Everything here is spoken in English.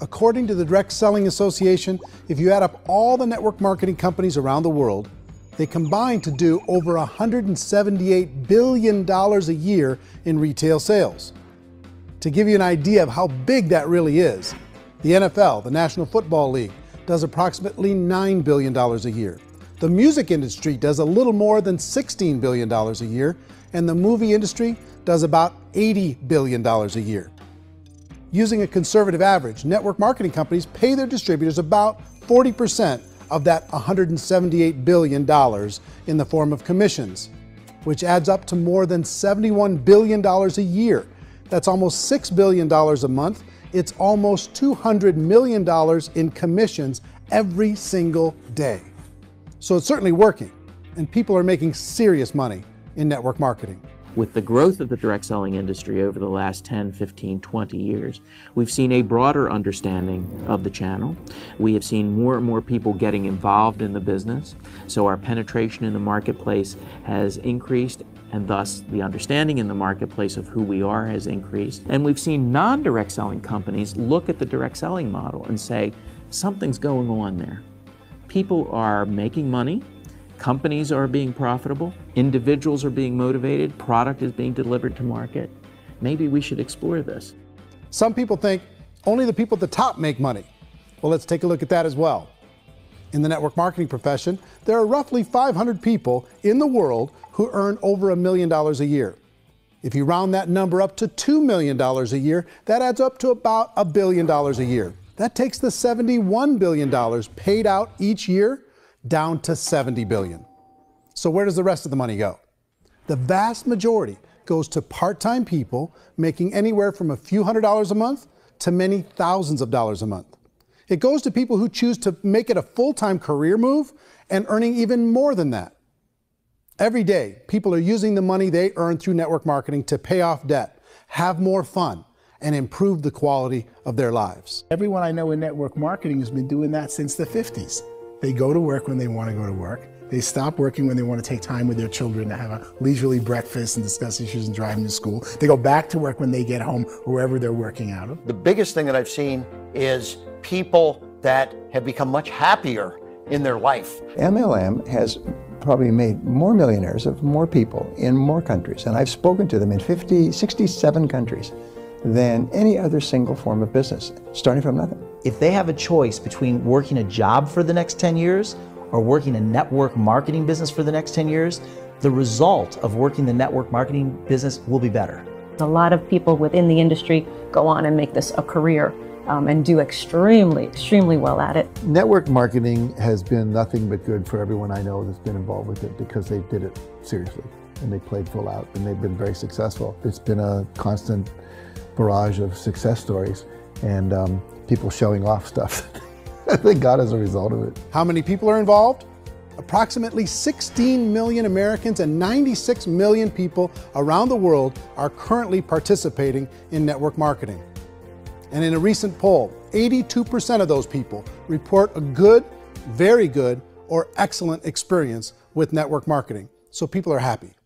According to the Direct Selling Association, if you add up all the network marketing companies around the world, they combine to do over $178 billion a year in retail sales. To give you an idea of how big that really is, the NFL, the National Football League, does approximately $9 billion a year. The music industry does a little more than $16 billion a year, and the movie industry does about $80 billion a year. Using a conservative average, network marketing companies pay their distributors about 40% of that $178 billion in the form of commissions, which adds up to more than $71 billion a year. That's almost $6 billion a month. It's almost $200 million in commissions every single day. So it's certainly working, and people are making serious money in network marketing. With the growth of the direct selling industry over the last 10, 15, 20 years, we've seen a broader understanding of the channel. We have seen more and more people getting involved in the business. So our penetration in the marketplace has increased and thus the understanding in the marketplace of who we are has increased. And we've seen non direct selling companies look at the direct selling model and say, something's going on there. People are making money, companies are being profitable, individuals are being motivated, product is being delivered to market. Maybe we should explore this. Some people think only the people at the top make money. Well, let's take a look at that as well. In the network marketing profession, there are roughly 500 people in the world who earn over a million dollars a year. If you round that number up to $2 million a year, that adds up to about a billion dollars a year. That takes the $71 billion paid out each year down to 70 billion. So where does the rest of the money go? The vast majority goes to part-time people making anywhere from a few hundred dollars a month to many thousands of dollars a month. It goes to people who choose to make it a full-time career move and earning even more than that. Every day, people are using the money they earn through network marketing to pay off debt, have more fun, and improve the quality of their lives. Everyone I know in network marketing has been doing that since the 50s. They go to work when they want to go to work. They stop working when they want to take time with their children to have a leisurely breakfast and discuss issues and drive them to school. They go back to work when they get home, wherever they're working out of. The biggest thing that I've seen is people that have become much happier in their life. MLM has probably made more millionaires of more people in more countries, and I've spoken to them in 50, 67 countries than any other single form of business, starting from nothing. If they have a choice between working a job for the next 10 years or working a network marketing business for the next 10 years, the result of working the network marketing business will be better. A lot of people within the industry go on and make this a career um, and do extremely, extremely well at it. Network marketing has been nothing but good for everyone I know that's been involved with it because they did it seriously and they played full out and they've been very successful. It's been a constant barrage of success stories and um, people showing off stuff that they got as a result of it. How many people are involved? Approximately 16 million Americans and 96 million people around the world are currently participating in network marketing. And in a recent poll, 82% of those people report a good, very good, or excellent experience with network marketing. So people are happy.